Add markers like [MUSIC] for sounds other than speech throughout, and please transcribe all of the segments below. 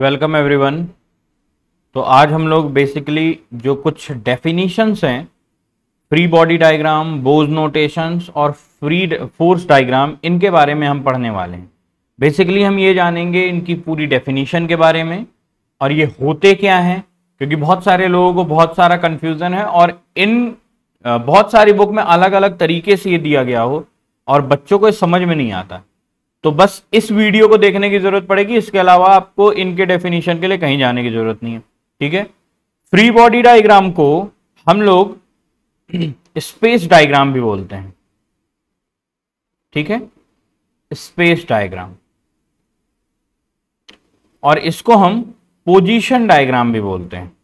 Welcome everyone तो आज हम लोग बेसिकली जो कुछ डेफिनेशंस हैं free body diagram Bow's notations और फ्री फोर्स डायग्राम इनके बारे में हम पढ़ने वाले हैं। बेसिकली हम ये जानेंगे इनकी पूरी डेफिनेशन के बारे में और ये होते क्या हैं, क्योंकि बहुत सारे लोगों को बहुत सारा कन्फ्यूज़न है और इन बहुत सारी बुक में अलग अलग तरीके से ये दिया गया हो और बच्चों को समझ में नहीं आता। तो बस इस वीडियो को देखने की ज़रूरत पड़ेगी, इसके अलावा आपको इनके डेफिनेशन के लिए कहीं जाने की ज़रूरत नहीं है, ठीक है? फ्री बॉडी डायग्राम को हम लोग [CLEARS THROAT] स्पेस डायग्राम भी बोलते हैं, ठीक है? स्पेस डायग्राम और इसको हम पोजीशन डायग्राम भी बोलते हैं,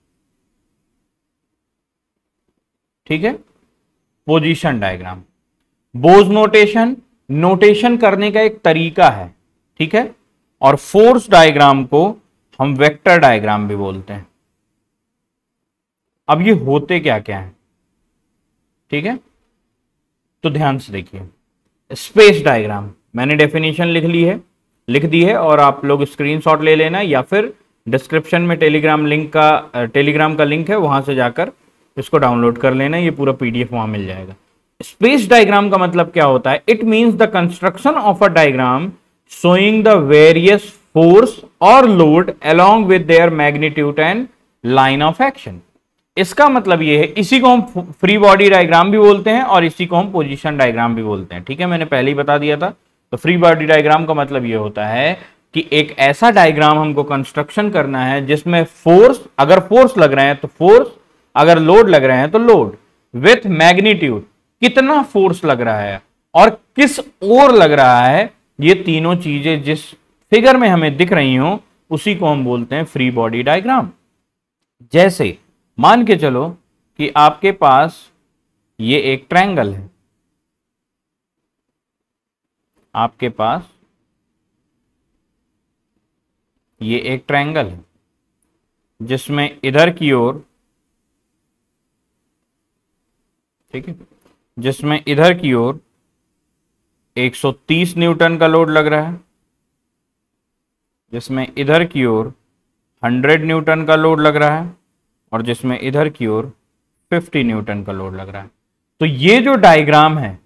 ठीक है? Position diagram Bow's notation notation करने का एक तरीका है, ठीक है? और फोर्स डायग्राम को हम वेक्टर डायग्राम भी बोलते हैं। अब ये होते क्या क्या है? ठीक है? तो ध्यान से देखिए। स्पेस डायग्राम, मैंने डेफिनेशन लिख ली है, लिख दी है और आप लोग स्क्रीनशॉट ले लेना या फिर डिस्क्रिप्शन में टेलीग्राम लिंक का, टेलीग्राम का लिंक है, वहाँ से जाकर इसको डाउनलोड कर लेना, ये पूरा पीडीएफ वहाँ मिल जाएगा। स्पेस डायग्राम का मतलब क्या होता है? It means the construction of a diagram showing the various force और load along with their magnitude and line of action इसका मतलब ये है, इसी को हम फ्री बॉडी डायग्राम भी बोलते हैं और इसी को हम पोजीशन डायग्राम भी बोलते हैं। ठीक है, मैंने पहले ही बता दिया था। तो फ्री बॉडी डायग्राम का मतलब ये होता है कि एक ऐसा डायग्राम हमको कंस्ट्रक्शन करना है जिसमें फोर्स अगर फोर्स लग रहे हैं तो फोर्स अगर लोड लग रहे हैं तो लोड विथ मैग्नीट्यूड कितना फोर्स लग रहा है और किस ओर लग रहा है, ये तीनों चीज़ें जिस फिगर में हमें दिख रही हो, उसी को हम बोलते हैं फ्री बॉडी डायग्राम जैसे, मान के चलो कि आपके पास ये एक ट्रायंगल है। आपके पास ये एक ट्रायंगल है, जिसमें इधर की ओर, ठीक है जिसमें इधर की ओर 130 न्यूटन का लोड लग रहा है, जिसमें इधर की ओर 100 न्यूटन का लोड लग रहा है और जिसमें इधर की ओर 50 न्यूटन का लोड लग रहा है। तो ये जो डायग्राम है,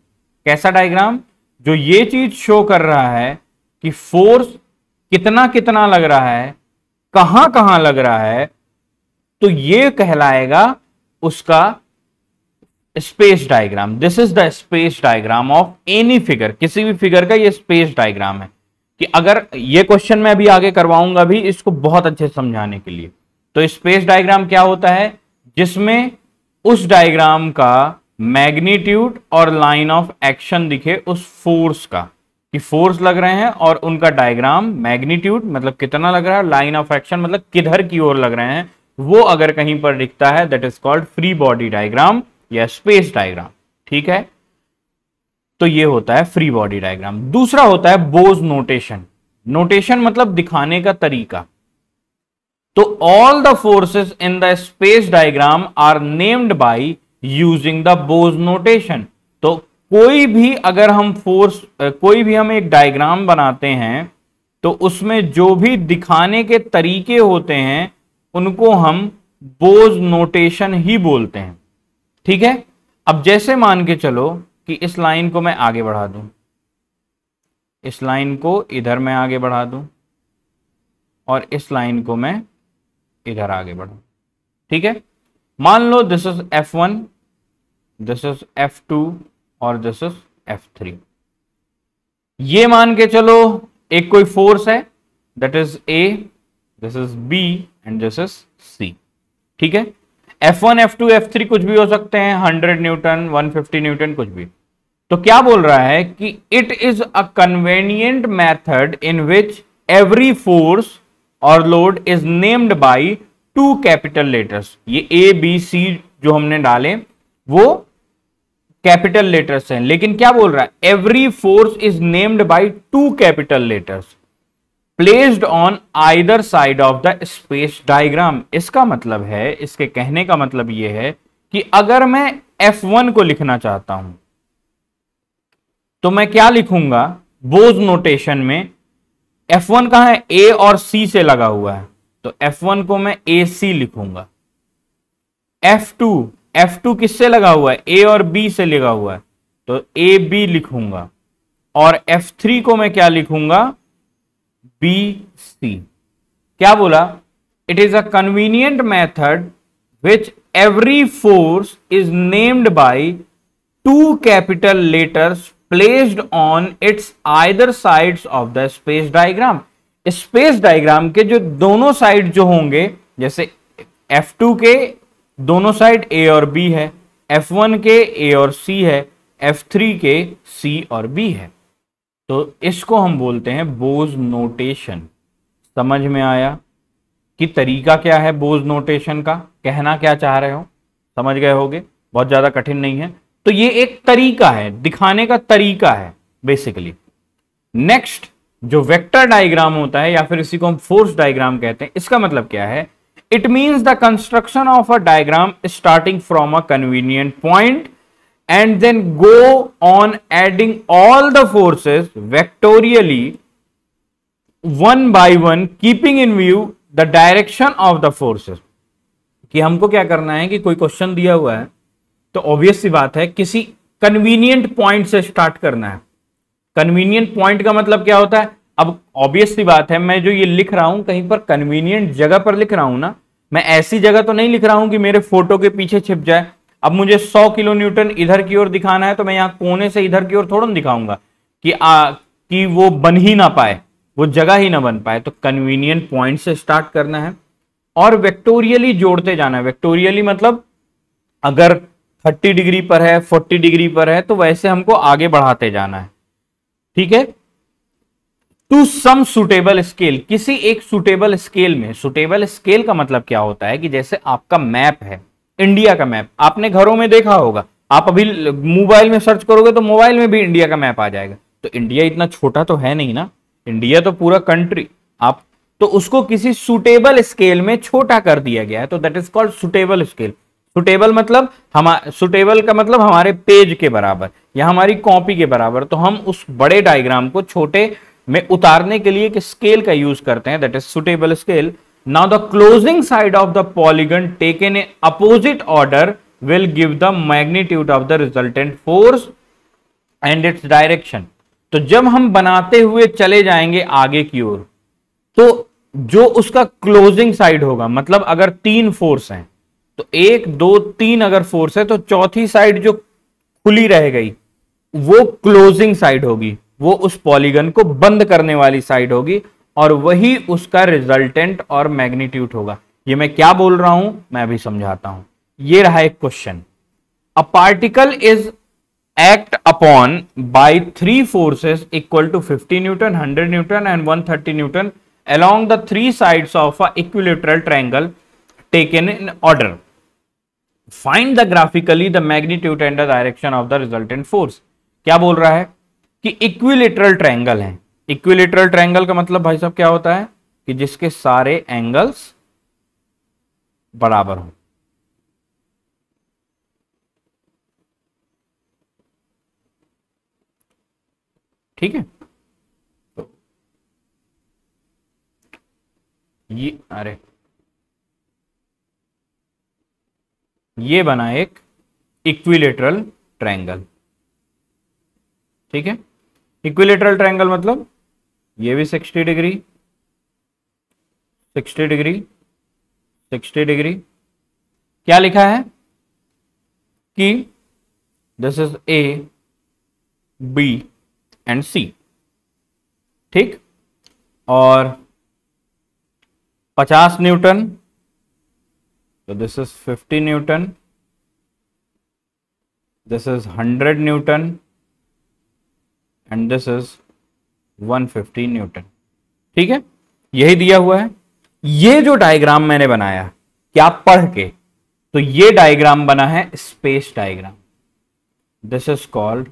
कैसा डायग्राम? जो ये चीज़ शो कर रहा है कि फोर्स कितना कितना लग रहा है, कहाँ कहाँ लग रहा है तो ये कहलाएगा उसका space diagram this is the space diagram of any figure किसी भी फिगर का ये स्पेस डायग्राम है। कि अगर ये क्वेश्चन मैं अभी आगे करवाऊँगा भी इसको बहुत अच्छे समझाने के लिए। तो स्पेस डायग्राम क्या होता है? जिसमें उस डायग्राम का मैग्नीट्यूड और लाइन ऑफ़ एक्शन दिखे उस फोर्स का। कि फोर्स लग रहे हैं और उनका डायग्राम मैग्नीट्यूड मतलब कितना लग रहा है लाइन ऑफ़ एक्शन मतलब किधर की ओर लग रहे हैं, वो अगर कहीं पर दिखता है that is called free body diagram या स्पेस डायग्राम ठीक है? तो ये होता है फ्री बॉडी डायग्राम दूसरा होता है बोज नोटेशन नोटेशन मतलब दिखाने का तरीका. तो all the forces in the space diagram are named by using the Bow's notation तो कोई भी अगर हम फोर्स कोई भी हम एक डायग्राम बनाते हैं तो उसमें जो भी दिखाने के तरीके होते हैं, उनको हम बोज नोटेशन ही बोलते हैं। ठीक है? अब जैसे मान के चलो कि इस लाइन को मैं आगे बढ़ा दूँ। इस लाइन को इधर मैं आगे बढ़ा दूँ और इस लाइन को मैं इधर आगे बढ़ू ठीक है? मान लो this is F one this is F two और दिस इज़ एफ़ थ्री ये मान के चलो एक कोई फोर्स है that is A this is B and this is C ठीक है? F one F two F three कुछ भी हो सकते हैं hundred newton one fifty newton कुछ भी। तो क्या बोल रहा है कि it is a convenient method in which every force और load is named by two capital letters ये ए बी सी जो हमने डाले, वो कैपिटल लेटर्स हैं। लेकिन क्या बोल रहा है? Every force is named by two capital letters placed on either side of the space diagram इसका मतलब है, इसके कहने का मतलब यह है कि अगर मैं F1 को लिखना चाहता हूँ तो मैं क्या लिखूँगा? बोज नोटेशन में F1 कहा है? A और C से लगा हुआ है। तो F1 को मैं ए सी लिखूँगा। F2 F2 किससे लगा हुआ है? ए और बी से लगा हुआ है। तो ए बी लिखूँगा। और F3 को मैं क्या लिखूँगा? B, C. क्या बोला? It is a convenient method which every force is named by two capital letters placed on its either sides of the space diagram space diagram के जो दोनों साइड जो होंगे, जैसे F2 के दोनों साइड ए और बी है F1 के ए और सी है F3 के C और B है। तो इसको हम बोलते हैं बोज नोटेशन समझ में आया? कि तरीका क्या है बोज नोटेशन का? कहना क्या चाह रहे हो? समझ गए होगे? बहुत ज़्यादा कठिन नहीं है। तो ये एक तरीका है, दिखाने का तरीका है बेसिकली नेक्स्ट जो वेक्टर डायग्राम होता है या फिर इसी को हम फोर्स डायग्राम कहते हैं, इसका मतलब क्या है? It means the construction of a diagram starting from a convenient point and then go on adding all the forces vectorially, one by one, keeping in view the direction of the forces. कि हमको क्या करना है कि कोई question दिया हुआ है तो ऑब्वियस सी बात है, किसी कन्वीनियंट पॉइंट से स्टार्ट करना है। कन्वीनियंट पॉइंट का मतलब क्या होता है? अब ऑब्वियस सी बात है, मैं जो ये लिख रहा हूँ, कहीं पर कन्वीनियंट जगह पर लिख रहा हूँ ना, मैं ऐसी जगह तो नहीं लिख रहा हूँ कि मेरे फ़ोटो के पीछे छिप जाए। अब मुझे 100 किलो न्यूटन इधर की ओर दिखाना है तो मैं यहाँ कोने से इधर की ओर थोड़ा ना दिखाऊँगा कि आ, कि वो बन ही ना पाए वो जगह ही ना बन पाए। तो कन्वीनियंट पॉइंट से स्टार्ट करना है और वेक्टोरियली जोड़ते जाना है। वेक्टोरियली मतलब अगर 30 डिग्री पर है 40 डिग्री पर है तो वैसे हमको आगे बढ़ाते जाना है। ठीक है? टू सम सुटेबल स्केल किसी एक सुटेबल स्केल में सुटेबल स्केल का मतलब क्या होता है कि जैसे आपका मैप है इंडिया का मैप। आपने घरों में देखा होगा। आप अभी मोबाइल में सर्च करोगे तो मोबाइल में भी इंडिया का मैप आ जाएगा। तो इंडिया इतना छोटा तो है नहीं ना? इंडिया तो पूरा कंट्री। आप तो उसको किसी सुटेबल स्केल में छोटा कर दिया गया है। तो that is called suitable scale suitable मतलब हम सुटेबल का मतलब हमारे पेज के बराबर या हमारी कॉपी के बराबर। तो हम उस बड़े डायग्राम को छोटे में उतारने के लिए एक स्केल का यूज़ करते हैं। That is suitable scale Now, the closing side of the polygon taken in opposite order, will give the magnitude of the resultant force and its direction. तो जब हम बनाते हुए चले जाएँगे आगे की ओर तो जो उसका क्लोजिंग साइड होगा मतलब अगर तीन फोर्स हैं तो एक, दो, तीन अगर फोर्स है तो चौथी साइड जो खुली रह गई, वो क्लोजिंग साइड होगी, वो उस पॉलीगन को बंद करने वाली साइड होगी और वही उसका रिजल्टेंट और मैग्नीट्यूट होगा। ये मैं क्या बोल रहा हूँ? मैं अभी समझाता हूँ। ये रहा एक question a particle is act upon by three forces equal to 50 newton 100 newton and 130 newton along the three sides of a equilateral triangle taken in order find the graphically the magnitude and the direction of the resultant force क्या बोल रहा है? कि equilateral triangle है। Equilateral triangle का मतलब भाई साहब क्या होता है कि जिसके सारे एंगल्स बराबर हो। ठीक है? तो ये, अरे। ये बना एक इक्विलेटरल ट्रायंगल। ठीक है? इक्विलेटरल ट्रायंगल मतलब ये भी 60 डिग्री 60 डिग्री 60 डिग्री। क्या लिखा है? कि this is A B and C ठीक? और 50 न्यूटन तो this is 50 newton this is 100 newton and this is 150 newton. ठीक है? यही दिया हुआ है। ये जो डायग्राम मैंने बनाया, क्या पढ़ के तो ये डायग्राम बना है space diagram this is called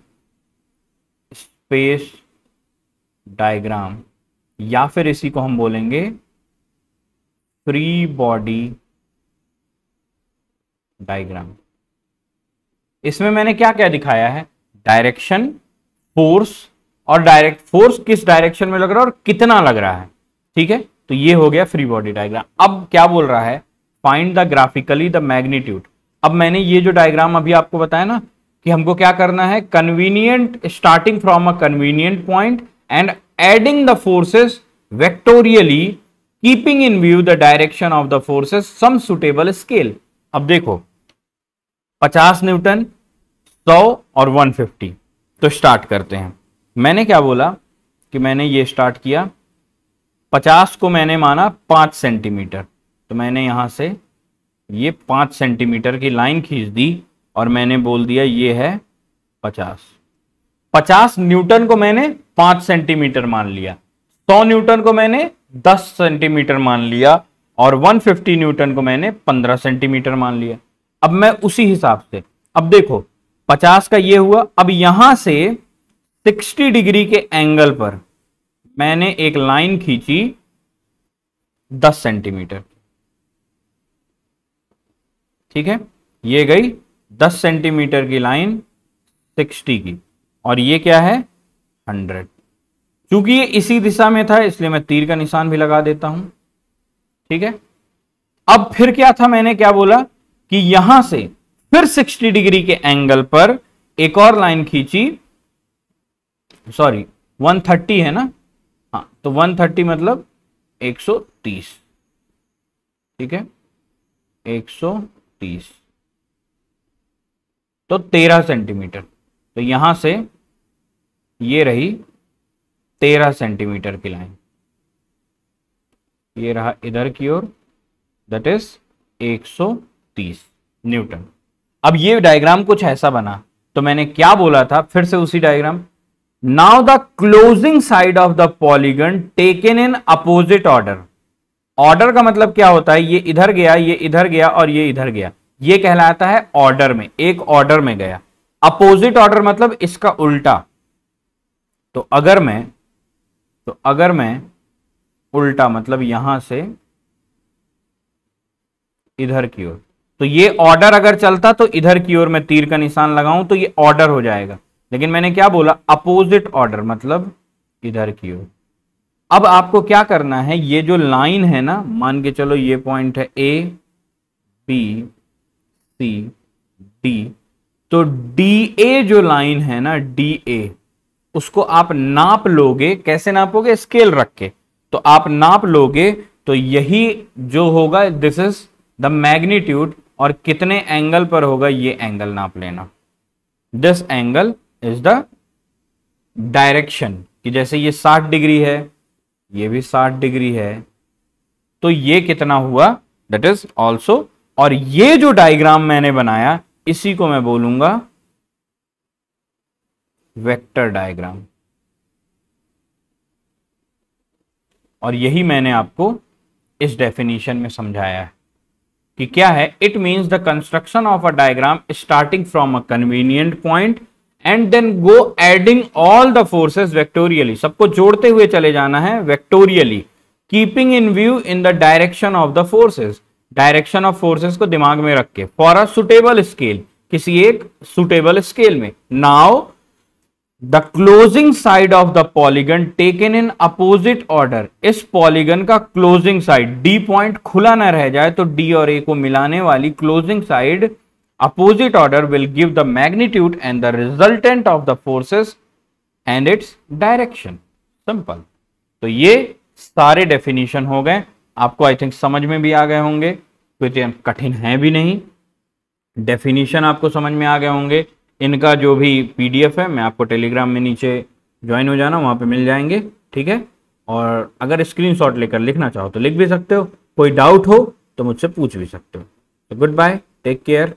space diagram या फिर इसी को हम बोलेंगे फ्री बॉडी डायग्राम इसमें मैंने क्या क्या दिखाया है? डायरेक्शन फोर्स और डायरेक्ट फोर्स किस डायरेक्शन में लग रहा है और कितना लग रहा है? ठीक है? तो ये हो गया फ्री बॉडी डायग्राम अब क्या बोल रहा है? Find the graphically the magnitude अब मैंने ये जो डायग्राम अभी आपको बताया ना, कि हमको क्या करना है? Convenient starting from a convenient point and adding the forces vectorially keeping in view the direction of the forces some suitable scale अब देखो 50 न्यूटन 100 और 150 तो स्टार्ट करते हैं। मैंने क्या बोला कि मैंने ये स्टार्ट किया। 50 को मैंने माना 5 सेंटीमीटर तो मैंने यहाँ से ये 5 सेंटीमीटर की लाइन खींच दी और मैंने बोल दिया ये है 50 50 न्यूटन को मैंने 5 सेंटीमीटर मान लिया। 100 न्यूटन को मैंने 10 सेंटीमीटर मान लिया और 150 न्यूटन को मैंने 15 सेंटीमीटर मान लिया। अब मैं उसी हिसाब से, अब देखो 50 का ये हुआ, अब यहाँ से 60 डिग्री के एंगल पर मैंने एक लाइन खींची 10 सेंटीमीटर। ठीक है? ये गई 10 सेंटीमीटर की लाइन 60 की। और ये क्या है? 100 क्योंकि ये इसी दिशा में था, इसलिए मैं तीर का निशान भी लगा देता हूँ। ठीक है? अब फिर क्या था? मैंने क्या बोला कि यहाँ से फिर 60 डिग्री के एंगल पर एक और लाइन खींची सॉरी 130 है ना? हाँ तो 130 मतलब 130 ठीक है? 130 तो 13 सेंटीमीटर। तो यहाँ से ये रही 13 सेंटीमीटर की लाइन। ये रहा इधर की ओर दट इज़ 130 न्यूटन। अब ये डायग्राम कुछ ऐसा बना तो मैंने क्या बोला था, फिर से उसी diagram. Now the closing side of the polygon taken in opposite order order का मतलब क्या होता है? ये इधर गया, ये इधर गया और ये इधर गया। ये कहलाता है ऑर्डर में, एक ऑर्डर में गया। अपोजिट ऑर्डर मतलब इसका उल्टा। तो अगर मैं तो अगर मैं उल्टा मतलब यहाँ से इधर की ओर। तो ये ऑर्डर अगर चलता तो इधर की ओर मैं तीर का निशान लगाऊँ तो ये ऑर्डर हो जाएगा। लेकिन मैंने क्या बोला? अपोजिट ऑर्डर मतलब इधर की ओर। अब आपको क्या करना है? ये जो लाइन है ना, मान के चलो ये पॉइंट है ए बी सी डी तो डी ए जो लाइन है ना डी ए उसको आप नाप लोगे। कैसे नापोगे? स्केल रख के। तो आप नाप लोगे तो यही जो होगा दिस इज़ द मैग्नीट्यूड और कितने एंगल पर होगा, ये एंगल नाप लेना। This angle is the direction कि जैसे ये 60 डिग्री है, ये भी 60 डिग्री है तो ये कितना हुआ? दैट इज़ ऑल्सो और ये जो डायग्राम मैंने बनाया, इसी को मैं बोलूँगा वेक्टर डायग्राम और यही मैंने आपको इस डेफिनेशन में समझाया है कि क्या है? It means the construction of a diagram starting from a convenient point and then go adding all the forces vectorially सबको जोड़ते हुए चले जाना है vectorially keeping in view in the direction of the forces direction of forces को दिमाग में रख के. फॉर अ सुटेबल स्केल किसी एक सुटेबल स्केल में. Now the closing side of the polygon taken in opposite order इस पॉलीगन का क्लोजिंग साइड डी पॉइंट खुला ना रह जाए तो डी और ए को मिलाने वाली closing side opposite order will give the magnitude and the resultant of the forces and its direction simple तो ये सारे डेफिनेशन हो गए। आपको आई थिंक समझ में भी आ गए होंगे, क्योंकि कठिन है भी नहीं। डेफिनेशन आपको समझ में आ गए होंगे। इनका जो भी पीडीएफ है, मैं आपको टेलीग्राम में नीचे ज्वाइन हो जाना, वहाँ पे मिल जाएँगे, ठीक है? और अगर स्क्रीनशॉट लेकर लिखना चाहो तो लिख भी सकते हो। कोई डाउट हो तो मुझसे पूछ भी सकते हो। तो गुड बाय टेक केयर